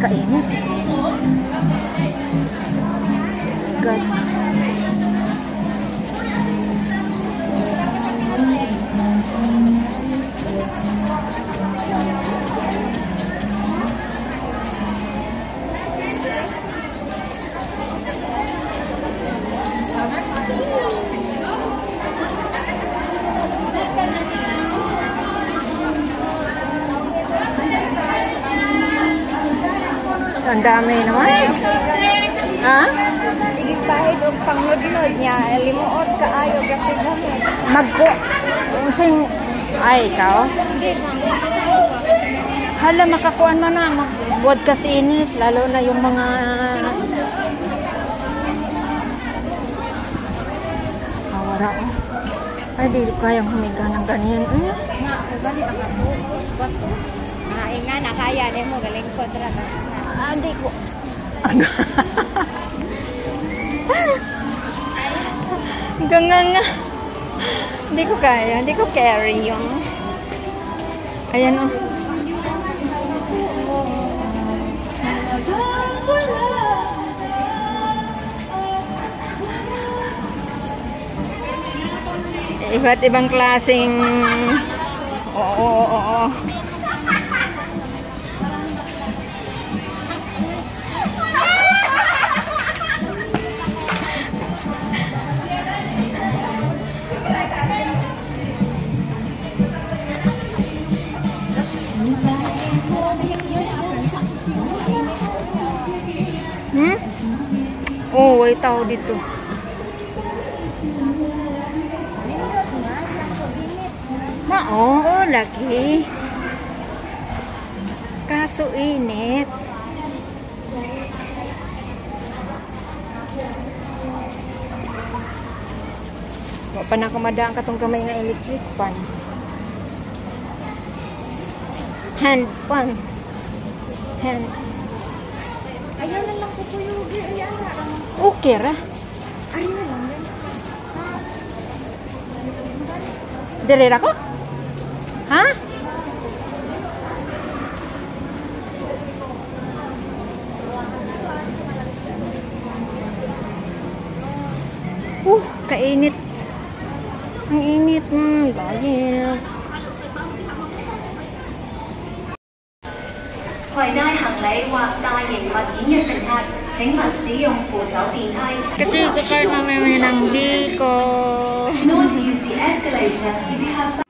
kainin. Good. Ang dami naman. Ha? Igit bahid og pangnod-nod niya, limuot kaayo kasi gamit. Magko. Ang sing... Ay, ikaw? Hala, makakuan man na. Magbuwad kasi init. Lalo na yung mga... Awara oh. Ay, di ko kayang humiga ng ganyan. Eh? Nga, kung gani nakatubos ba to? Ay nga, nakaya din mo, galing ko tra na. Di ko. Gangan nga. Hindi ko kaya. Hindi ko carry yung... Ayan oh. Iba't ibang klaseng... Oo, oo, oo. Oh, may tao dito. Ma, oo, lagi. Kaso init. Wa pa na kumadaan katong kamay nga electric fan. Hand fan. Hand. Ayaw na lang kukuyugi, ayan na. Okay ra. Ay na lang yan. Direra ko? Ha? Uh, kainit. Ang init. Mm, guys. 携带行李或大型物件嘅乘客，请勿使用扶手电梯。 Kasi kakain namin ng biko. Not to use the escalator if you have